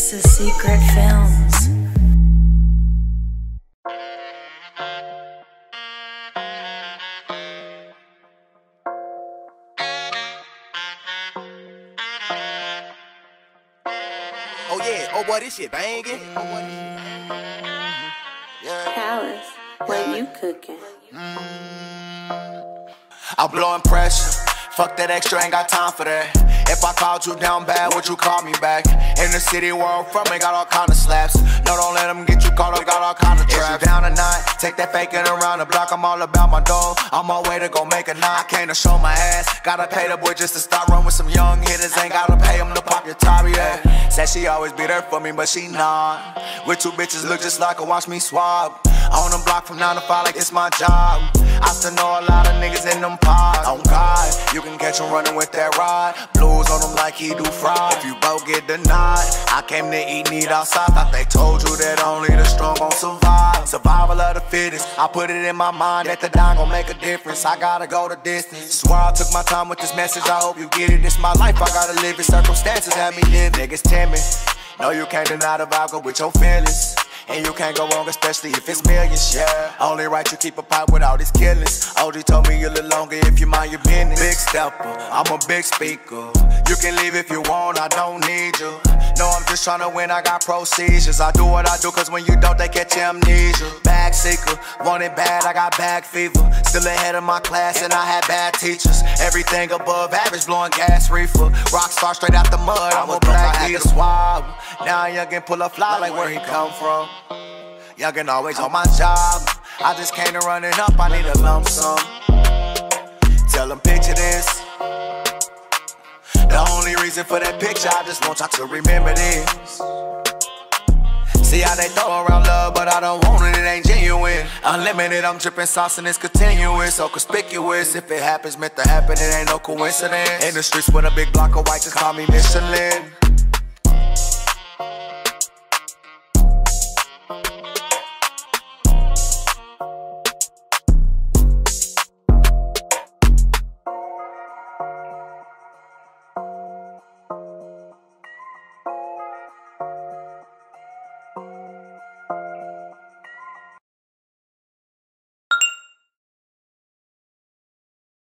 This is Secret Films. Oh yeah, oh boy, this shit banging. Oh boy, this shit Yeah. Palace, what you cooking? Mm. I'm blowing pressure. Fuck that extra, ain't got time for that. If I called you down bad, would you call me back? In the city where I'm from, ain't got all kind of slaps. No, don't let them get you caught up, got all kind of traps. If you down tonight, take that faking around the block. I'm all about my dough. I'm on way to go make a nine. I came to show my ass. Gotta pay the boy just to start run with some young hitters. Ain't gotta pay him to pop your top, yeah. Said she always be there for me, but she not. With two bitches look just like her, watch me swab. On the block from 9 to 5 like it's my job. I still know a lot of niggas in them pods. On God, you can catch him running with that rod. On him like he do fraud. If you both get denied, I came to eat meat outside. Thought they told you that only the strong gon' survive. Survival of the fittest. I put it in my mind that the dime gon' make a difference. I gotta go the distance. Swear I took my time with this message. I hope you get it. It's my life, I gotta live it. Circumstances have me live. Niggas timid. No, you can't deny the vibe, go with your feelings. And you can't go wrong, especially if it's millions, yeah. Only right you keep a pipe with all these killings. OG told me a little longer if you mind your business. Big stepper, I'm a big speaker. You can leave if you want, I don't need you. No, I'm just trying to win, I got procedures. I do what I do, cause when you don't, they catch amnesia. Bag seeker, want it bad, I got bag fever. Still ahead of my class, and I had bad teachers. Everything above average, blowing gas reefer. Rockstar straight out the mud, I'm a black to swab. Now young can pull a fly like where he come from. Youngin' always on my job. I just came to run it up, I need a lump sum. For that picture, I just want y'all to remember this. See how they throw around love, but I don't want it, it ain't genuine. Unlimited, I'm dripping sauce and it's continuous, so conspicuous. If it happens, meant to happen, it ain't no coincidence. In the streets with a big block of white, just call me Michelin.